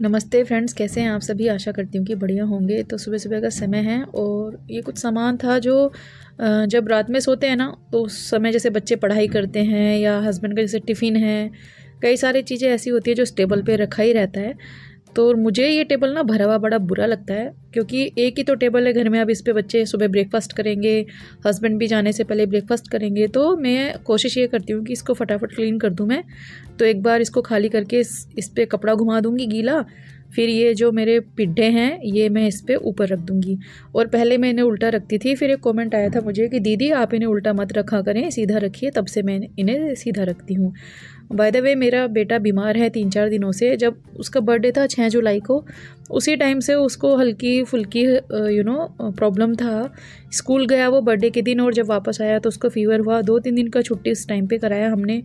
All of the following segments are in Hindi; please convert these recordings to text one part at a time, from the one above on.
नमस्ते फ्रेंड्स, कैसे हैं आप सभी? आशा करती हूँ कि बढ़िया होंगे। तो सुबह सुबह का समय है और ये कुछ सामान था जो जब रात में सोते हैं ना तो उस समय जैसे बच्चे पढ़ाई करते हैं या हस्बैंड का जैसे टिफ़िन है, कई सारी चीज़ें ऐसी होती है जो टेबल पे रखा ही रहता है। तो मुझे ये टेबल ना भरा हुआ बड़ा बुरा लगता है क्योंकि एक ही तो टेबल है घर में अब इस पर बच्चे सुबह ब्रेकफास्ट करेंगे हस्बैंड भी जाने से पहले ब्रेकफास्ट करेंगे तो मैं कोशिश ये करती हूँ कि इसको फटाफट क्लीन कर दूँ मैं। तो एक बार इसको खाली करके इस, इस पर कपड़ा घुमा दूँगी गीला फिर ये जो मेरे पिड्ढे हैं, ये मैं इस पर ऊपर रख दूँगी। और पहले मैं इन्हें उल्टा रखती थी, फिर एक कमेंट आया था मुझे कि, दीदी, आप इन्हें उल्टा मत रखा करें, सीधा रखिए, तब से मैं इन्हें सीधा रखती हूँ। बाय द वे मेरा बेटा बीमार है तीन चार दिनों से, जब उसका बर्थडे था छः जुलाई को, उसी टाइम से उसको हल्की फुल्की यू नो प्रॉब्लम था। स्कूल गया वो बर्थडे के दिन और जब वापस आया तो उसको फीवर हुआ। दो तीन दिन का छुट्टी उस टाइम पे कराया हमने।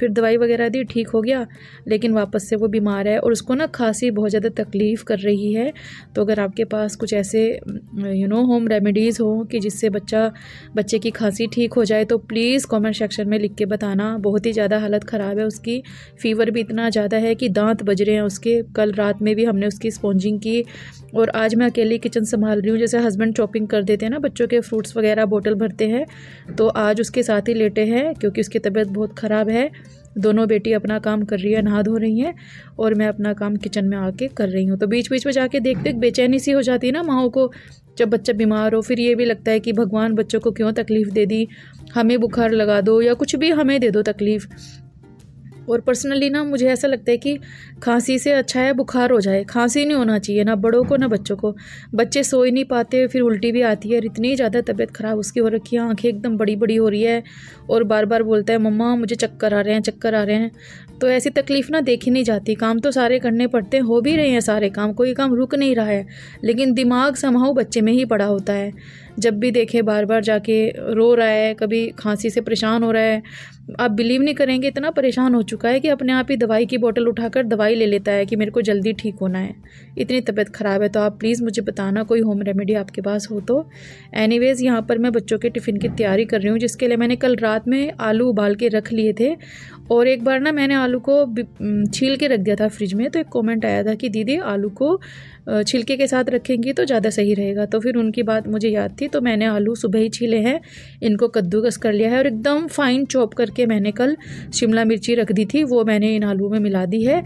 फिर दवाई वगैरह दी, ठीक हो गया। लेकिन वापस से वो बीमार है और उसको ना खांसी बहुत ज़्यादा तकलीफ़ कर रही है। तो अगर आपके पास कुछ ऐसे यू नो होम रेमेडीज़ हो कि जिससे बच्चा, बच्चे की खांसी ठीक हो जाए तो प्लीज़ कमेंट सेक्शन में लिख के बताना। बहुत ही ज़्यादा हालत ख़राब है उसकी। फ़ीवर भी इतना ज़्यादा है कि दांत बज रहे हैं उसके। कल रात में भी हमने उसकी स्पॉन्जिंग की और आज मैं अकेली किचन संभाल रही हूँ। जैसे हस्बैंड चॉपिंग कर देते हैं ना, बच्चों के फ्रूट्स वगैरह बोतल भरते हैं तो आज उसके साथ ही लेटे हैं क्योंकि उसकी तबीयत बहुत ख़राब है। दोनों बेटी अपना काम कर रही है नहा धो रही हैं और मैं अपना काम किचन में आके कर रही हूँ। तो बीच बीच में जाके देख देख बेचैनी सी हो जाती है ना माओ को, जब बच्चा बीमार हो, फिर ये भी लगता है कि भगवान बच्चों को क्यों तकलीफ़ दे दी? हमें बुखार लगा दो या कुछ भी हमें दे दो तकलीफ़। और पर्सनली ना मुझे ऐसा लगता है कि खांसी से अच्छा है बुखार हो जाए, खांसी नहीं होना चाहिए ना बड़ों को ना बच्चों को। बच्चे सो ही नहीं पाते, फिर उल्टी भी आती है और इतनी ज़्यादा तबीयत ख़राब उसकी हो रखी है, आँखें एकदम बड़ी बड़ी हो रही है और बार बार बोलता है, मम्मा, मुझे चक्कर आ रहे हैं, चक्कर आ रहे हैं। तो ऐसी तकलीफ़ ना देखी नहीं जाती। काम तो सारे करने पड़ते हैं, हो भी रहे हैं सारे काम, कोई काम रुक नहीं रहा है, लेकिन दिमाग समहाउ बच्चे में ही पड़ा होता है। जब भी देखे बार बार जाके रो रहा है, कभी खांसी से परेशान हो रहा है, आप बिलीव नहीं करेंगे, इतना परेशान हो चुका है कि अपने आप ही दवाई की बोतल उठाकर दवाई ले लेता है कि मेरे को जल्दी ठीक होना है। इतनी तबीयत ख़राब है तो आप प्लीज़ मुझे बताना, कोई होम रेमेडी आपके पास हो तो। एनी वेज़ यहाँ पर मैं बच्चों के टिफ़िन की तैयारी कर रही हूँ, जिसके लिए मैंने कल रात में आलू उबाल के रख लिए थे। और एक बार ना मैंने आलू को छील के रख दिया था फ्रिज में तो एक कॉमेंट आया था कि, दीदी, आलू को छिलके के साथ रखेंगी तो ज़्यादा सही रहेगा। तो फिर उनकी बात मुझे याद थी तो मैंने आलू सुबह ही छीले हैं, इनको कद्दूकस कर लिया है और एकदम फाइन चॉप करके मैंने कल शिमला मिर्ची रख दी थी, वो मैंने इन आलू में मिला दी है।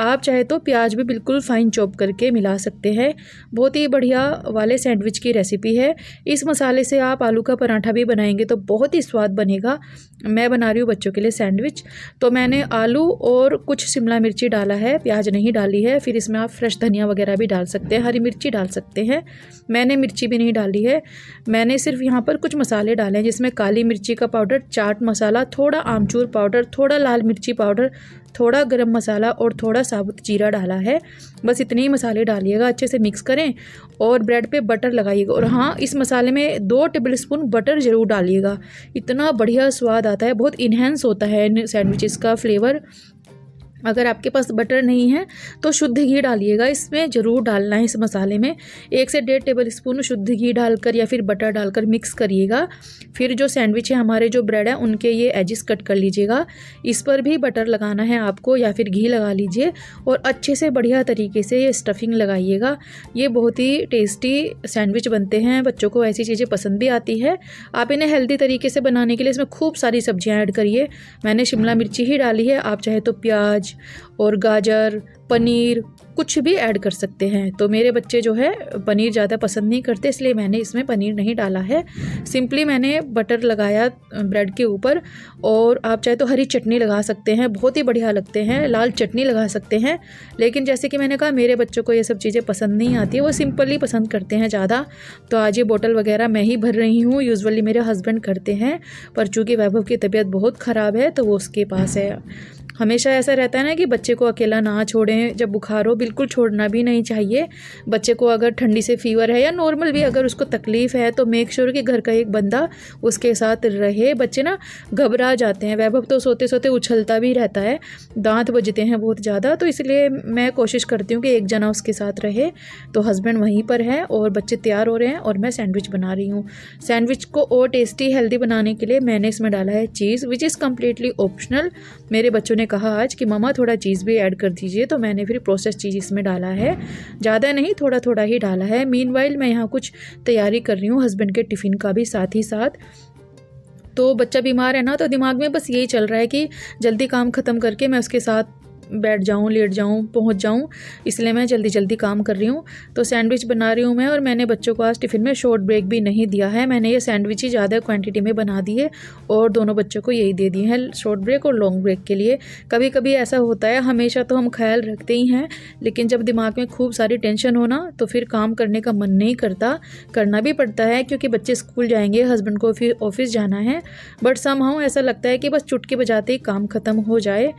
आप चाहे तो प्याज भी बिल्कुल फ़ाइन चॉप करके मिला सकते हैं। बहुत ही बढ़िया वाले सैंडविच की रेसिपी है। इस मसाले से आप आलू का पराठा भी बनाएँगे तो बहुत ही स्वाद बनेगा। मैं बना रही हूँ बच्चों के लिए सैंडविच तो मैंने आलू और कुछ शिमला मिर्ची डाला है, प्याज नहीं डाली है, फिर इसमें आप फ्रेश धनिया वगैरह भी डाल सकते हैं, हरी मिर्ची डाल सकते हैं। मैंने मिर्ची भी नहीं डाली है। मैंने सिर्फ़ यहाँ पर कुछ मसाले डाले हैं, जिसमें काली मिर्ची का पाउडर, चाट मसाला, थोड़ा आमचूर पाउडर, थोड़ा लाल मिर्ची पाउडर, थोड़ा गरम मसाला और थोड़ा साबुत जीरा डाला है। बस इतने ही मसाले डालिएगा, अच्छे से मिक्स करें और ब्रेड पे बटर लगाइएगा। और हाँ इस मसाले में दो टेबल स्पून बटर ज़रूर डालिएगा। इतना बढ़िया स्वाद आता है, बहुत इन्हेंस होता है सैंडविचेस का फ्लेवर अगर आपके पास बटर नहीं है तो शुद्ध घी डालिएगा। इसमें ज़रूर डालना है इस मसाले में। एक से डेढ़ टेबल स्पून शुद्ध घी डालकर या फिर बटर डालकर मिक्स करिएगा। फिर जो सैंडविच है, हमारे जो ब्रेड है, उनके ये एजिस कट कर लीजिएगा। इस पर भी बटर लगाना है आपको, या फिर घी लगा लीजिए। और अच्छे से बढ़िया तरीके से ये स्टफिंग लगाइएगा। ये बहुत ही टेस्टी सैंडविच बनते हैं। बच्चों को ऐसी चीज़ें पसंद भी आती है। आप इन्हें हेल्दी तरीके से बनाने के लिए इसमें खूब सारी सब्ज़ियाँ ऐड करिए। मैंने शिमला मिर्ची ही डाली है। आप चाहे तो प्याज और गाजर, पनीर, कुछ भी ऐड कर सकते हैं। तो मेरे बच्चे जो है, पनीर ज़्यादा पसंद नहीं करते, इसलिए मैंने इसमें पनीर नहीं डाला है। सिंपली मैंने बटर लगाया, ब्रेड के ऊपर, और आप चाहे तो हरी चटनी लगा सकते हैं, बहुत ही बढ़िया लगते हैं, लाल चटनी लगा सकते हैं। लेकिन जैसे कि मैंने कहा, मेरे बच्चों को ये सब चीज़ें पसंद नहीं आती, वो सिंपली पसंद करते हैं ज़्यादा। तो आज ये बोटल वगैरह मैं ही भर रही हूँ यूज़ली मेरे हस्बैंड करते हैं, पर चूँकि वैभव की तबीयत बहुत ख़राब है तो वो उसके पास है। हमेशा ऐसा रहता है ना कि बच्चे को अकेला ना छोड़ें, जब बुखार हो बिल्कुल छोड़ना भी नहीं चाहिए। बच्चे को अगर ठंडी से फीवर है या नॉर्मल भी अगर उसको तकलीफ़ है तो मेक श्योर कि घर का एक बंदा उसके साथ रहे। बच्चे ना घबरा जाते हैं, वैभव तो सोते सोते उछलता भी रहता है। दांत बजते हैं बहुत ज़्यादा तो इसलिए मैं कोशिश करती हूँ कि एक जना उसके साथ रहे। तो हस्बैंड वहीं पर है और बच्चे तैयार हो रहे हैं और मैं सैंडविच बना रही हूँ। सैंडविच को और टेस्टी हेल्दी बनाने के लिए मैंने इसमें डाला है cheese which is completely optional मेरे बच्चों ने ने कहा आज कि ममा थोड़ा चीज़ भी ऐड कर दीजिए तो मैंने फिर प्रोसेस चीज़ इसमें डाला है। ज़्यादा नहीं थोड़ा थोड़ा ही डाला है। मीन मैं यहाँ कुछ तैयारी कर रही हूँ हस्बैंड के टिफ़िन का भी साथ ही साथ। तो बच्चा बीमार है ना तो दिमाग में बस यही चल रहा है कि जल्दी काम ख़त्म करके मैं उसके साथ बैठ जाऊँ, लेट जाऊँ, पहुँच जाऊँ, इसलिए मैं जल्दी जल्दी काम कर रही हूँ। तो सैंडविच बना रही हूँ मैं और मैंने बच्चों को आज टिफ़िन में शॉर्ट ब्रेक भी नहीं दिया है। मैंने ये सैंडविच ही ज़्यादा क्वान्टिटी में बना दी है और दोनों बच्चों को यही दे दिए हैं शॉर्ट ब्रेक और लॉन्ग ब्रेक के लिए। कभी कभी ऐसा होता है, हमेशा तो हम ख्याल रखते ही हैं, लेकिन जब दिमाग में खूब सारी टेंशन हो ना तो फिर काम करने का मन नहीं करता। करना भी पड़ता है क्योंकि बच्चे स्कूल जाएँगे हस्बैंड को फिर ऑफ़िस जाना है बट सम ऐसा लगता है कि बस चुटकी बजाते ही काम ख़त्म हो जाए।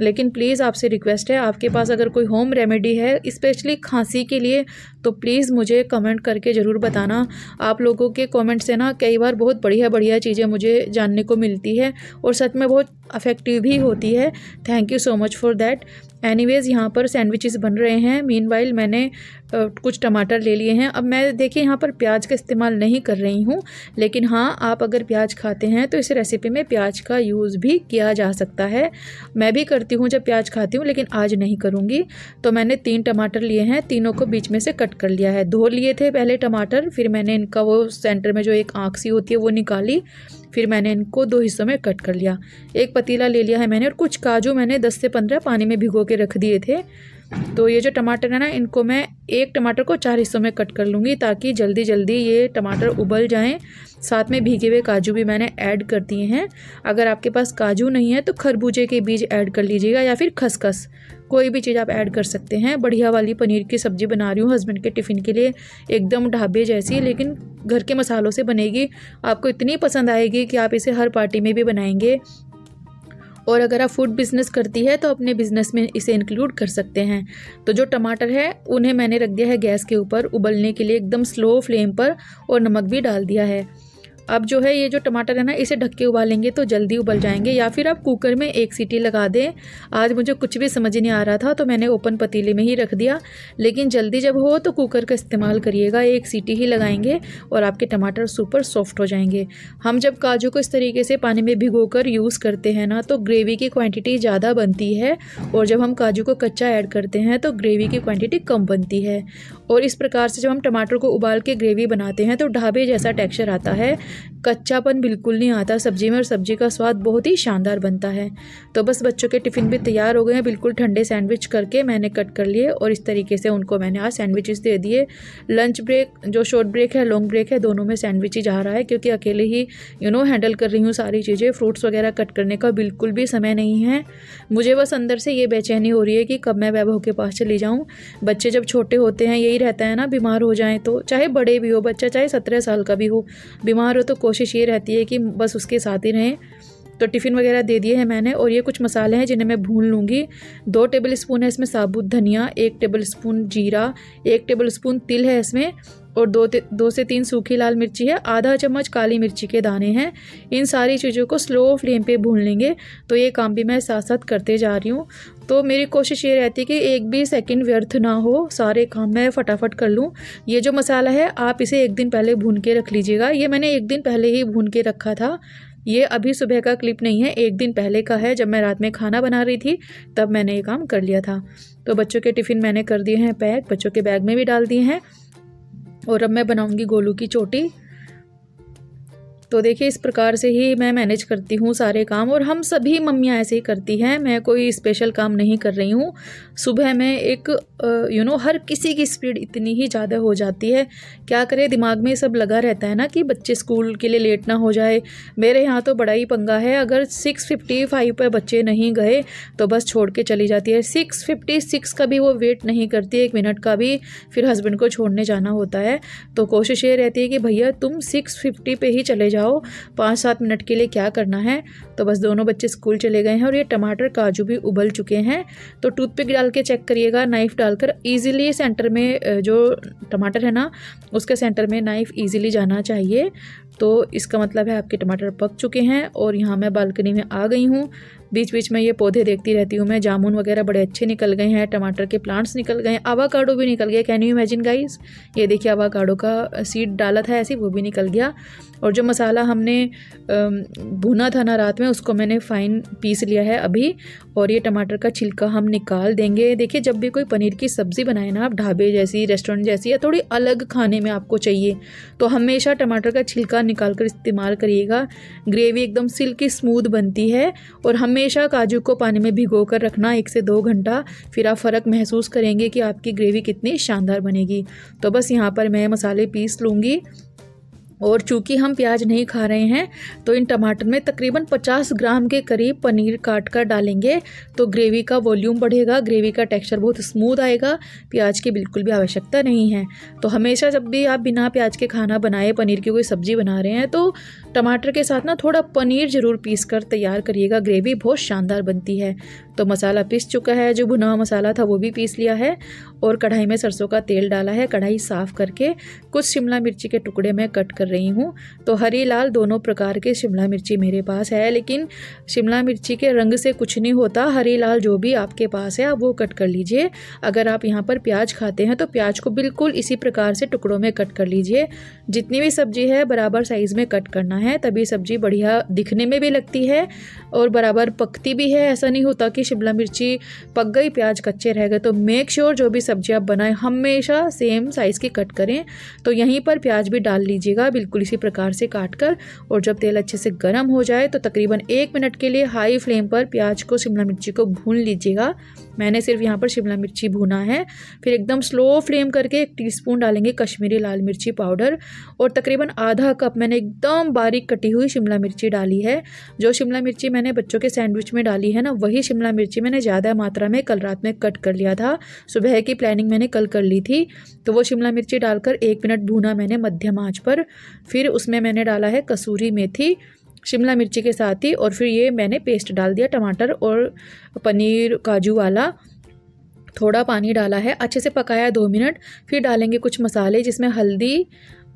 लेकिन प्लीज़ आपसे रिक्वेस्ट है, आपके पास अगर कोई होम रेमेडी है स्पेशली खांसी के लिए तो प्लीज़ मुझे कमेंट करके ज़रूर बताना। आप लोगों के कमेंट से ना कई बार बहुत बढ़िया बढ़िया चीज़ें मुझे जानने को मिलती है और सच में बहुत अफेक्टिव भी होती है। Thank you so much for that anyways यहाँ पर सैंडविचेस बन रहे हैं। मीन मैंने कुछ टमाटर ले लिए हैं। अब मैं, देखिए, यहाँ पर प्याज का इस्तेमाल नहीं कर रही हूँ। लेकिन हाँ आप अगर प्याज खाते हैं तो इस रेसिपी में प्याज का यूज़ भी किया जा सकता है। मैं भी करती हूँ जब प्याज खाती हूँ, लेकिन आज नहीं करूँगी। तो मैंने तीन टमाटर लिए हैं। तीनों को बीच में से कट कर लिया है। धो लिए थे पहले टमाटर, फिर मैंने इनका वो सेंटर में जो एक आँख सी होती है वो निकाली, फिर मैंने इनको दो हिस्सों में कट कर लिया। एक पतीला ले लिया है मैंने और कुछ काजू मैंने दस से पंद्रह पानी में भिगो के रख दिए थे। तो ये जो टमाटर है ना, इनको मैं एक टमाटर को चार हिस्सों में कट कर लूँगी ताकि जल्दी जल्दी ये टमाटर उबल जाएँ। साथ में भीगे हुए काजू भी मैंने ऐड कर दिए हैं। अगर आपके पास काजू नहीं है तो खरबूजे के बीज ऐड कर लीजिएगा या फिर खसखस। कोई भी चीज़ आप ऐड कर सकते हैं। बढ़िया वाली पनीर की सब्ज़ी बना रही हूँ हस्बैंड के टिफ़िन के लिए, एकदम ढाबे जैसी, लेकिन घर के मसालों से बनेगी। आपको इतनी पसंद आएगी कि आप इसे हर पार्टी में भी बनाएँगे। और अगर आप फ़ूड बिज़नेस करती है तो अपने बिज़नेस में इसे इंक्लूड कर सकते हैं। तो जो टमाटर है, उन्हें मैंने रख दिया है गैस के ऊपर उबलने के लिए, एकदम स्लो फ्लेम पर, और नमक भी डाल दिया है। अब जो है ये जो टमाटर है ना, इसे ढक के उबालेंगे तो जल्दी उबल जाएँगे या फिर आप कुकर में एक सीटी लगा दें। आज मुझे कुछ भी समझ नहीं आ रहा था तो मैंने ओपन पतीले में ही रख दिया। लेकिन जल्दी जब हो तो कुकर का इस्तेमाल करिएगा, एक सीटी ही लगाएँगे और आपके टमाटर सुपर सॉफ्ट हो जाएँगे। हम जब काजू को इस तरीके से पानी में भिगो कर यूज़ करते हैं ना तो ग्रेवी की क्वान्टिटी ज़्यादा बनती है और जब हम काजू को कच्चा ऐड करते हैं तो ग्रेवी की क्वान्टिटी कम बनती है। और इस प्रकार से जब हम टमाटर को उबाल के ग्रेवी बनाते हैं तो ढाबे जैसा टेक्स्चर आता है। कच्चापन बिल्कुल नहीं आता। सब्ज़ी में और सब्ज़ी का स्वाद बहुत ही शानदार बनता है। तो बस बच्चों के टिफ़िन भी तैयार हो गए हैं। बिल्कुल ठंडे सैंडविच करके मैंने कट कर लिए और इस तरीके से उनको मैंने आज सैंडविचेस दे दिए। लंच ब्रेक, जो शॉर्ट ब्रेक है, लॉन्ग ब्रेक है, दोनों में सैंडविच ही जा रहा है क्योंकि अकेले ही यू नो हैंडल कर रही हूँ सारी चीज़ें। फ्रूट्स वगैरह कट करने का बिल्कुल भी समय नहीं है। मुझे बस अंदर से ये बेचैनी हो रही है कि कब मैं वैभव के पास चली जाऊँ। बच्चे जब छोटे होते हैं, यही रहता है ना, बीमार हो जाएँ तो चाहे बड़े भी हो, बच्चा चाहे सत्रह साल का भी हो, बीमार हो तो कोशिश ये रहती है कि बस उसके साथ ही रहें। तो टिफ़िन वगैरह दे दिए हैं मैंने और ये कुछ मसाले हैं जिन्हें मैं भून लूँगी। दो टेबल स्पून है इसमें साबुत धनिया, एक टेबल स्पून जीरा, एक टेबल स्पून तिल है इसमें। और दो दो से तीन सूखी लाल मिर्ची है, आधा चम्मच काली मिर्ची के दाने हैं। इन सारी चीज़ों को स्लो फ्लेम पे भून लेंगे। तो ये काम भी मैं साथ साथ करते जा रही हूँ। तो मेरी कोशिश ये रहती है कि एक भी सेकंड व्यर्थ ना हो, सारे काम मैं फटाफट कर लूँ। ये जो मसाला है, आप इसे एक दिन पहले भून के रख लीजिएगा। ये मैंने एक दिन पहले ही भून के रखा था। ये अभी सुबह का क्लिप नहीं है, एक दिन पहले का है। जब मैं रात में खाना बना रही थी, तब मैंने ये काम कर लिया था। तो बच्चों के टिफ़िन मैंने कर दिए हैं, पैक। बच्चों के बैग में भी डाल दिए हैं। और अब मैं बनाऊँगी गोलू की चोटी। तो देखिए, इस प्रकार से ही मैं मैनेज करती हूँ सारे काम और हम सभी मम्मियाँ ऐसे ही करती हैं। मैं कोई स्पेशल काम नहीं कर रही हूँ। सुबह में एक यू नो हर किसी की स्पीड इतनी ही ज़्यादा हो जाती है। क्या करें, दिमाग में सब लगा रहता है ना कि बच्चे स्कूल के लिए लेट ना हो जाए। मेरे यहाँ तो बड़ा ही पंगा है। अगर सिक्स फिफ्टी फाइव पर बच्चे नहीं गए तो बस छोड़ के चली जाती है। सिक्स फिफ्टी सिक्स का भी वो वेट नहीं करती, एक मिनट का भी फिर हस्बैंड को छोड़ने जाना होता है। तो कोशिश ये रहती है कि भैया, तुम सिक्स फिफ्टी पे ही चले जाओ। पाँच सात मिनट के लिए क्या करना है? तो बस दोनों बच्चे स्कूल चले गए हैं और ये टमाटर काजू भी उबल चुके हैं। तो टूथपिक डाल के चेक करिएगा, नाइफ़ डालकर ईजिली सेंटर में जो टमाटर है ना, उसके सेंटर में नाइफ़ ईजिली जाना चाहिए। तो इसका मतलब है आपके टमाटर पक चुके हैं और यहाँ मैं बालकनी में आ गई हूँ। बीच बीच में ये पौधे देखती रहती हूँ मैं। जामुन वगैरह बड़े अच्छे निकल गए हैं, टमाटर के प्लांट्स निकल गए हैं। आवा कार्डो भी निकल गया। कैन यू इमेजिन गाइस ये देखिए आवा कार्डो का सीड डाला था ऐसे, वो भी निकल गया। और जो मसाला हमने भुना था ना रात में, उसको मैंने फ़ाइन पीस लिया है अभी। और ये टमाटर का छिलका हम निकाल देंगे। देखिए, जब भी कोई पनीर की सब्ज़ी बनाए ना आप, ढाबे जैसी रेस्टोरेंट जैसी, या थोड़ी अलग खाने में आपको चाहिए तो हमेशा टमाटर का छिलका निकाल कर इस्तेमाल करिएगा। ग्रेवी एकदम सिल्की स्मूथ बनती है। और हमेशा काजू को पानी में भिगो कर रखना एक से दो घंटा, फिर आप फ़र्क महसूस करेंगे कि आपकी ग्रेवी कितनी शानदार बनेगी। तो बस यहाँ पर मैं मसाले पीस लूँगी। और चूँकि हम प्याज नहीं खा रहे हैं तो इन टमाटर में तकरीबन 50 ग्राम के करीब पनीर काट कर डालेंगे तो ग्रेवी का वॉल्यूम बढ़ेगा, ग्रेवी का टेक्सचर बहुत स्मूथ आएगा, प्याज की बिल्कुल भी आवश्यकता नहीं है। तो हमेशा जब भी आप बिना प्याज के खाना बनाए पनीर की कोई सब्ज़ी बना रहे हैं तो टमाटर के साथ ना थोड़ा पनीर ज़रूर पीस कर तैयार करिएगा। ग्रेवी बहुत शानदार बनती है। तो मसाला पीस चुका है। जो भुना मसाला था वो भी पीस लिया है और कढ़ाई में सरसों का तेल डाला है। कढ़ाई साफ़ करके कुछ शिमला मिर्ची के टुकड़े मैं कट कर रही हूँ। तो हरी लाल दोनों प्रकार के शिमला मिर्ची मेरे पास है, लेकिन शिमला मिर्ची के रंग से कुछ नहीं होता। हरी लाल जो भी आपके पास है, आप वो कट कर लीजिए। अगर आप यहाँ पर प्याज खाते हैं तो प्याज को बिल्कुल इसी प्रकार से टुकड़ों में कट कर लीजिए। जितनी भी सब्ज़ी है, बराबर साइज़ में कट करना है, तभी सब्ज़ी बढ़िया दिखने में भी लगती है और बराबर पकती भी है। ऐसा नहीं होता कि शिमला मिर्ची पक गई, प्याज कच्चे रह गए तो मेक श्योर जो भी सब्ज़ी आप बनाएँ, हमेशा सेम साइज़ की कट करें। तो यहीं पर प्याज भी डाल लीजिएगा, बिल्कुल इसी प्रकार से काट कर और जब तेल अच्छे से गर्म हो जाए तो तकरीबन एक मिनट के लिए हाई फ्लेम पर प्याज को, शिमला मिर्ची को भून लीजिएगा। मैंने सिर्फ़ यहाँ पर शिमला मिर्ची भुना है। फिर एकदम स्लो फ्लेम करके एक टीस्पून डालेंगे कश्मीरी लाल मिर्ची पाउडर और तकरीबन आधा कप मैंने एकदम बारीक कटी हुई शिमला मिर्ची डाली है। जो शिमला मिर्ची मैंने बच्चों के सैंडविच में डाली है ना, वही शिमला मिर्ची मैंने ज़्यादा मात्रा में कल रात में कट कर लिया था। सुबह की प्लानिंग मैंने कल कर ली थी। तो वो शिमला मिर्ची डालकर एक मिनट भूना मैंने मध्यम आँच पर। फिर उसमें मैंने डाला है कसूरी मेथी शिमला मिर्ची के साथ ही और फिर ये मैंने पेस्ट डाल दिया टमाटर और पनीर काजू वाला। थोड़ा पानी डाला है, अच्छे से पकाया दो मिनट। फिर डालेंगे कुछ मसाले जिसमें हल्दी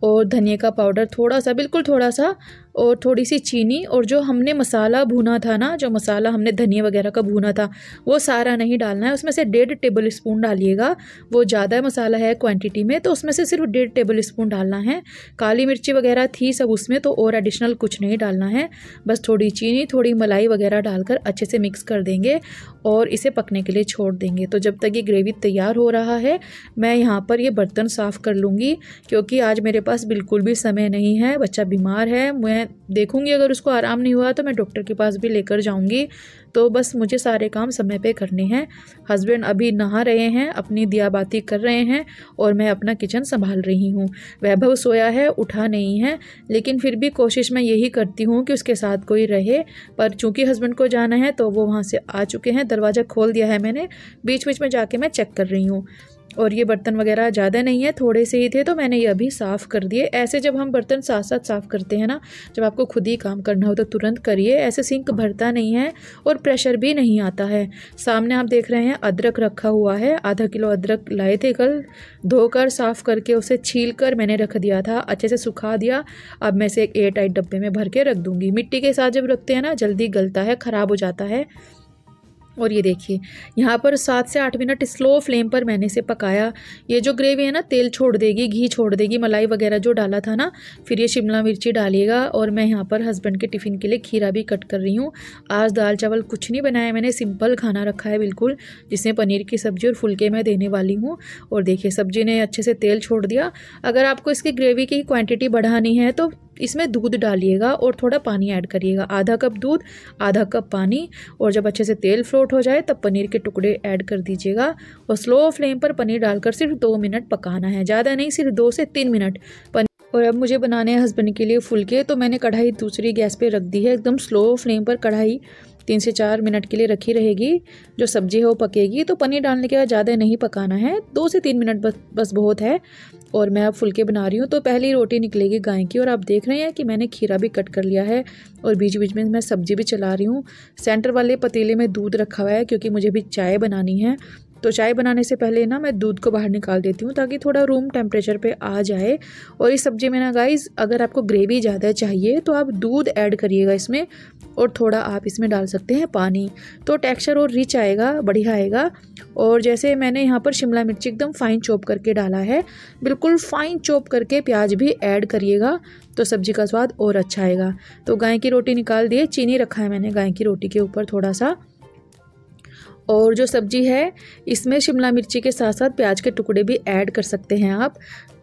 और धनिया का पाउडर थोड़ा सा बिल्कुल थोड़ा सा और थोड़ी सी चीनी और जो हमने मसाला भुना था ना, जो मसाला हमने धनिया वगैरह का भुना था, वो सारा नहीं डालना है। उसमें से डेढ़ टेबल स्पून डालिएगा। वो ज़्यादा मसाला है क्वांटिटी में तो उसमें से सिर्फ़ डेढ़ टेबल स्पून डालना है। काली मिर्ची वगैरह थी सब उसमें तो और एडिशनल कुछ नहीं डालना है। बस थोड़ी चीनी, थोड़ी मलाई वगैरह डालकर अच्छे से मिक्स कर देंगे और इसे पकने के लिए छोड़ देंगे। तो जब तक ये ग्रेवी तैयार हो रहा है, मैं यहाँ पर ये बर्तन साफ़ कर लूँगी, क्योंकि आज मेरे पास बिल्कुल भी समय नहीं है, बच्चा बीमार है, मैं देखूँगी, अगर उसको आराम नहीं हुआ तो मैं डॉक्टर के पास भी लेकर जाऊँगी। तो बस मुझे सारे काम समय पे करने हैं। हस्बैंड अभी नहा रहे हैं, अपनी दिया बाती कर रहे हैं और मैं अपना किचन संभाल रही हूँ। वैभव सोया है, उठा नहीं है, लेकिन फिर भी कोशिश मैं यही करती हूँ कि उसके साथ कोई रहे। पर चूँकि हस्बैंड को जाना है तो वो वहाँ से आ चुके हैं, दरवाज़ा खोल दिया है मैंने बीच बीच में जाके मैं चेक कर रही हूँ। और ये बर्तन वगैरह ज़्यादा नहीं है, थोड़े से ही थे तो मैंने ये अभी साफ़ कर दिए। ऐसे जब हम बर्तन साथ साथ साफ़ करते हैं ना, जब आपको खुद ही काम करना हो तो तुरंत करिए। ऐसे सिंक भरता नहीं है और प्रेशर भी नहीं आता है। सामने आप देख रहे हैं, अदरक रखा हुआ है। आधा किलो अदरक लाए थे कल। धोकर, साफ़ करके उसे छील कर मैंने रख दिया था। अच्छे से सुखा दिया। अब मैं इसे एक एयर टाइट डब्बे में भर के रख दूँगी। मिट्टी के साथ जब रखते हैं ना, जल्दी गलता है, ख़राब हो जाता है। और ये देखिए, यहाँ पर सात से आठ मिनट स्लो फ्लेम पर मैंने इसे पकाया। ये जो ग्रेवी है ना, तेल छोड़ देगी, घी छोड़ देगी, मलाई वगैरह जो डाला था ना, फिर ये शिमला मिर्ची डालिएगा और मैं यहाँ पर हस्बैंड के टिफ़िन के लिए खीरा भी कट कर रही हूँ। आज दाल चावल कुछ नहीं बनाया मैंने सिंपल खाना रखा है बिल्कुल, जिसमें पनीर की सब्ज़ी और फुलके मैं देने वाली हूँ। और देखिए, सब्ज़ी ने अच्छे से तेल छोड़ दिया। अगर आपको इसकी ग्रेवी की क्वान्टिटी बढ़ानी है तो इसमें दूध डालिएगा और थोड़ा पानी ऐड करिएगा। आधा कप दूध, आधा कप पानी और जब अच्छे से तेल फ्लोट हो जाए तब पनीर के टुकड़े ऐड कर दीजिएगा और स्लो फ्लेम पर पनीर डालकर सिर्फ़ दो मिनट पकाना है। ज़्यादा नहीं, सिर्फ़ दो से तीन मिनट। और अब मुझे बनाने हैं हस्बैंड के लिए फुलके तो मैंने कढ़ाई दूसरी गैस पे रख दी है। एकदम स्लो फ्लेम पर कढ़ाई तीन से चार मिनट के लिए रखी रहेगी। जो सब्ज़ी है वो पकेगी। तो पनीर डालने के बाद ज़्यादा नहीं पकाना है। दो से तीन मिनट बस बस बहुत है। और मैं अब फुलके बना रही हूँ तो पहली रोटी निकलेगी गाय की। और आप देख रहे हैं कि मैंने खीरा भी कट कर लिया है और बीच बीच में मैं सब्ज़ी भी चला रही हूँ। सेंटर वाले पतीले में दूध रखा हुआ है क्योंकि मुझे भी चाय बनानी है। तो चाय बनाने से पहले ना मैं दूध को बाहर निकाल देती हूँ ताकि थोड़ा रूम टेम्परेचर पे आ जाए। और इस सब्ज़ी में ना गाइस, अगर आपको ग्रेवी ज़्यादा चाहिए तो आप दूध ऐड करिएगा इसमें। और थोड़ा आप इसमें डाल सकते हैं पानी। तो टेक्सचर और रिच आएगा, बढ़िया आएगा। और जैसे मैंने यहाँ पर शिमला मिर्च एकदम फाइन चॉप करके डाला है, बिल्कुल फाइन चॉप करके प्याज भी ऐड करिएगा तो सब्ज़ी का स्वाद और अच्छा आएगा। तो गाय की रोटी निकाल दिए, चीनी रखा है मैंने गाय की रोटी के ऊपर थोड़ा सा और जो सब्ज़ी है, इसमें शिमला मिर्ची के साथ साथ प्याज के टुकड़े भी ऐड कर सकते हैं आप।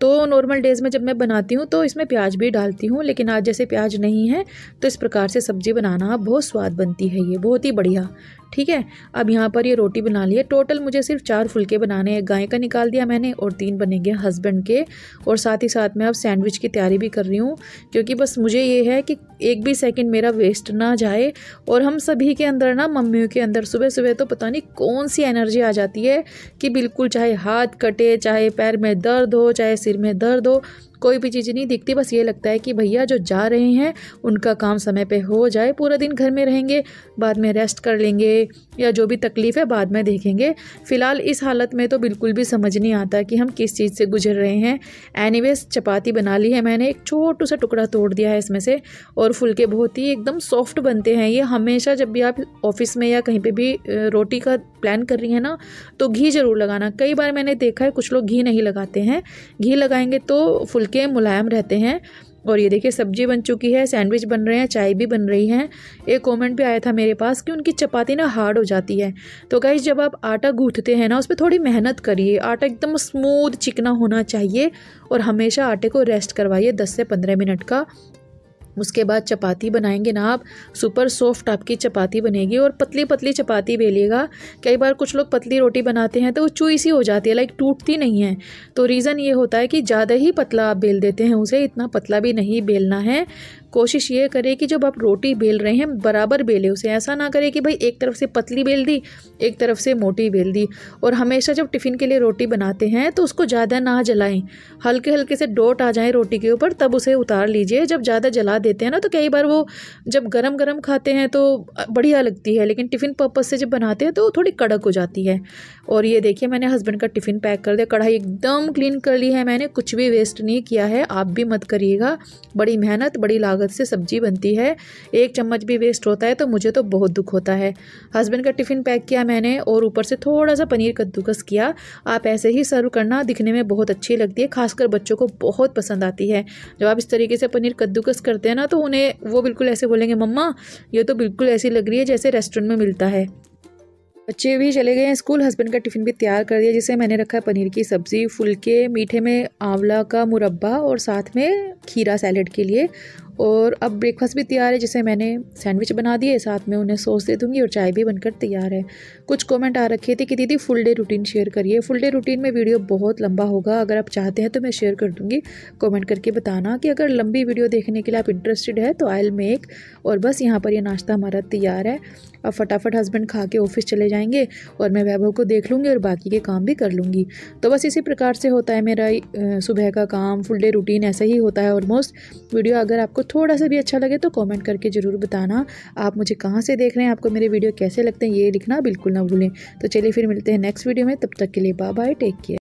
तो नॉर्मल डेज़ में जब मैं बनाती हूँ तो इसमें प्याज भी डालती हूँ, लेकिन आज जैसे प्याज नहीं है तो इस प्रकार से सब्ज़ी बनाना बहुत स्वाद बनती है ये, बहुत ही बढ़िया। ठीक है? अब यहाँ पर ये रोटी बना ली है। टोटल मुझे सिर्फ़ चार फुलके बनाने हैं। गाय का निकाल दिया मैंने और तीन बनेंगे हस्बैंड के। और साथ ही साथ मैं अब सैंडविच की तैयारी भी कर रही हूँ, क्योंकि बस मुझे ये है कि एक भी सेकंड मेरा वेस्ट ना जाए और हम सभी के अंदर ना, मम्मियों के अंदर सुबह सुबह तो पता नहीं कौन सी एनर्जी आ जाती है कि बिल्कुल चाहे हाथ कटे, चाहे पैर में दर्द हो, चाहे सिर में दर्द हो कोई भी चीज़ नहीं दिखती, बस ये लगता है कि भैया जो जा रहे हैं, उनका काम समय पे हो जाए, पूरा दिन घर में रहेंगे, बाद में रेस्ट कर लेंगे, या जो भी तकलीफ़ है बाद में देखेंगे। फ़िलहाल इस हालत में तो बिल्कुल भी समझ नहीं आता कि हम किस चीज़ से गुजर रहे हैं। एनीवेज चपाती बना ली है मैंने, एक छोटू सा टुकड़ा तोड़ दिया है इसमें से, और फुलके बहुत ही एकदम सॉफ्ट बनते हैं। ये हमेशा जब भी आप ऑफ़िस में या कहीं पर भी रोटी का प्लान कर रही हैं ना तो घी ज़रूर लगाना। कई बार मैंने देखा है, कुछ लोग घी नहीं लगाते हैं। घी लगाएँगे तो फुलके मुलायम रहते हैं। और ये देखिए, सब्ज़ी बन चुकी है, सैंडविच बन रहे हैं, चाय भी बन रही है। एक कमेंट भी आया था मेरे पास कि उनकी चपाती ना हार्ड हो जाती है। तो गाइज़ जब आप आटा गूंथते हैं ना, उस पर थोड़ी मेहनत करिए। आटा एकदम स्मूथ चिकना होना चाहिए और हमेशा आटे को रेस्ट करवाइए दस से पंद्रह मिनट का। उसके बाद चपाती बनाएँगे ना आप। सुपर सॉफ्ट आपकी चपाती बनेगी और पतली पतली चपाती बेलिएगा। कई बार कुछ लोग पतली रोटी बनाते हैं तो वो चुई सी हो जाती है लाइक टूटती नहीं है। तो रीज़न ये होता है कि ज़्यादा ही पतला आप बेल देते हैं, उसे इतना पतला भी नहीं बेलना है। कोशिश ये करें कि जब आप रोटी बेल रहे हैं, बराबर बेले उसे। ऐसा ना करें कि भाई एक तरफ़ से पतली बेल दी, एक तरफ़ से मोटी बेल दी। और हमेशा जब टिफ़िन के लिए रोटी बनाते हैं तो उसको ज़्यादा ना जलाएँ। हल्के हल्के से डोट आ जाए रोटी के ऊपर, तब उसे उतार लीजिए। जब ज़्यादा जला देते हैं ना तो कई बार वो जब गर्म गरम खाते हैं तो बढ़िया लगती है, लेकिन टिफ़िन पर्पज़ से जब बनाते हैं तो थोड़ी कड़क हो जाती है। और ये देखिए, मैंने हस्बैंड का टिफ़िन पैक कर दिया, कढ़ाई एकदम क्लीन कर ली है मैंने, कुछ भी वेस्ट नहीं किया है, आप भी मत करिएगा। बड़ी मेहनत, बड़ी लागत से सब्ज़ी बनती है। एक चम्मच भी वेस्ट होता है तो मुझे तो बहुत दुख होता है। हस्बैंड का टिफ़िन पैक किया मैंने और ऊपर से थोड़ा सा पनीर कद्दूकस किया। आप ऐसे ही सर्व करना, दिखने में बहुत अच्छी लगती है, खासकर बच्चों को बहुत पसंद आती है। जब आप इस तरीके से पनीर कद्दूकस करते हैं ना तो उन्हें वो बिल्कुल ऐसे बोलेंगे, मम्मा, ये तो बिल्कुल ऐसी लग रही है जैसे रेस्टोरेंट में मिलता है। बच्चे भी चले गए हैं स्कूल। हस्बैंड का टिफ़िन भी तैयार कर दिया, जिसे मैंने रखा है पनीर की सब्ज़ी, फुलके, मीठे में आंवला का मुरब्बा और साथ में खीरा सैलड के लिए। और अब ब्रेकफास्ट भी तैयार है, जिसे मैंने सैंडविच बना दिए, साथ में उन्हें सॉस दे दूँगी और चाय भी बनकर तैयार है। कुछ कमेंट आ रखे थे कि दीदी फुल डे रूटीन शेयर करिए। फुल डे रूटीन में वीडियो बहुत लंबा होगा। अगर आप चाहते हैं तो मैं शेयर कर दूँगी। कमेंट करके बताना कि अगर लंबी वीडियो देखने के लिए आप इंटरेस्टेड है तो आई मेक और बस यहाँ पर यह नाश्ता हमारा तैयार है। अब फटाफट हस्बैंड खा के ऑफ़िस चले जाएँगे और मैं वैभव को देख लूँगी और बाकी के काम भी कर लूँगी। तो बस इसी प्रकार से होता है मेरा सुबह का काम। फुल डे रूटीन ऐसा ही होता है ऑलमोस्ट वीडियो अगर आपको थोड़ा सा भी अच्छा लगे तो कमेंट करके ज़रूर बताना। आप मुझे कहाँ से देख रहे हैं? आपको मेरे वीडियो कैसे लगते हैं? ये लिखना बिल्कुल ना भूलें। तो चलिए फिर मिलते हैं नेक्स्ट वीडियो में। तब तक के लिए बाय बाय टेक केयर